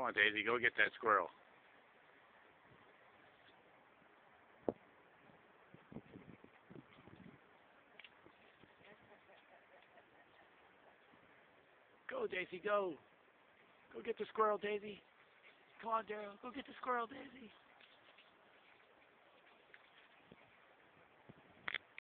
Come on, Daisy, go get that squirrel. Go, Daisy, go. Go get the squirrel, Daisy. Come on, Daryl. Go get the squirrel, Daisy.